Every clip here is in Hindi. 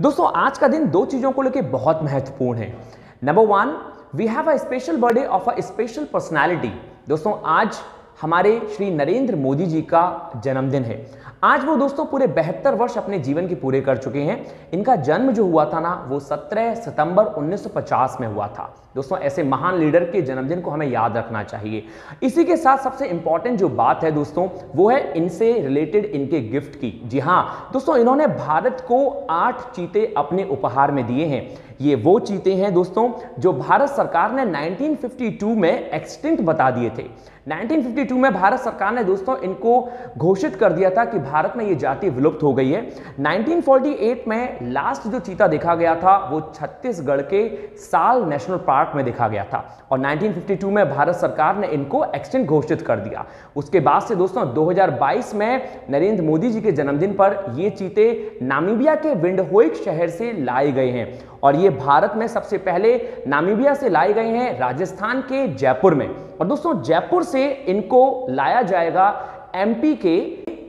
दोस्तों, आज का दिन दो चीज़ों को लेकर बहुत महत्वपूर्ण है। Number one we have a special birthday of a special personality दोस्तों, आज हमारे श्री नरेंद्र मोदी जी का जन्मदिन है। आज वो दोस्तों पूरे बहत्तर वर्ष अपने जीवन के पूरे कर चुके हैं। इनका जन्म जो हुआ था ना, वो 17 सितंबर 1950 में हुआ था। दोस्तों, ऐसे महान लीडर के जन्मदिन को हमें याद रखना चाहिए। इसी के साथ सबसे इंपॉर्टेंट जो बात है दोस्तों, वो है इनसे रिलेटेड इनके गिफ्ट की। जी हाँ दोस्तों, इन्होंने भारत को आठ चीते अपने उपहार में दिए हैं। ये वो चीते हैं दोस्तों, जो भारत सरकार ने 1952 में एक्सटिंक्ट बता दिए थे। 1952 में भारत सरकार ने दोस्तों इनको घोषित कर दिया था कि भारत में ये जाति विलुप्त हो गई है। 1948 में लास्ट जो चीता देखा गया था, वो छत्तीसगढ़ के साल नेशनल पार्क में देखा गया था। और 1952 में भारत सरकार ने इनको एक्सटिंक्ट घोषित कर दिया। उसके बाद से दोस्तों 2022 में नरेंद्र मोदी जी के जन्मदिन पर ये चीते नामीबिया के विंडहोइक शहर से लाए गए हैं। और ये भारत में सबसे पहले नामीबिया से लाए गए हैं राजस्थान के जयपुर में। और दोस्तों जयपुर से इनको लाया जाएगा एमपी के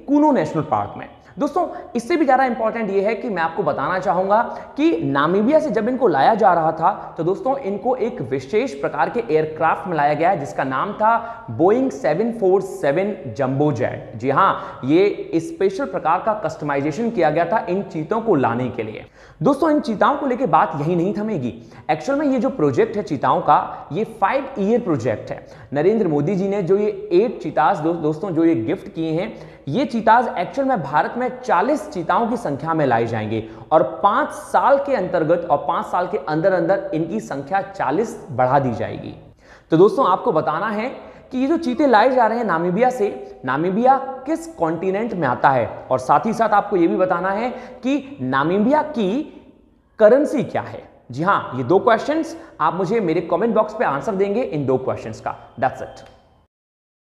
कूनो नेशनल पार्क में। दोस्तों इससे भी ज़्यादा इंपॉर्टेंट ये है कि मैं आपको बताना चाहूँगा कि नामीबिया से जब इनको लाया जा रहा था तो दोस्तों इनको एक विशेष प्रकार के एयरक्राफ्ट में लाया गया जिसका नाम था बोइंग 747 जंबो जेट जी हाँ ये स्पेशल प्रकार का कस्टमाइजेशन किया गया था इन चीतों को लाने के लिए। दोस्तों इन चीताओं को लेकर बात यही नहीं थमेगी। एक्चुअल में ये जो प्रोजेक्ट है चीताओं का ये फाइव ईयर प्रोजेक्ट है। नरेंद्र मोदी जी ने जो ये एट चीताज दो, दोस्तों जो ये गिफ्ट किए हैं ये चीताज एक्चुअल में भारत में 40 चीताओं की संख्या में लाई जाएँगे और पाँच साल के अंतर्गत और पाँच साल के अंदर अंदर इनकी संख्या 40 बढ़ा दी जाएगी। तो दोस्तों, आपको बताना है कि ये जो चीते लाए जा रहे हैं नामीबिया से, नामीबिया किस कॉन्टिनेंट में आता है? और साथ ही साथ आपको यह भी बताना है कि नामीबिया की करेंसी क्या है? जी हाँ ये दो क्वेश्चंस आप मुझे मेरे कमेंट बॉक्स पे आंसर देंगे इन दो क्वेश्चंस का। That's it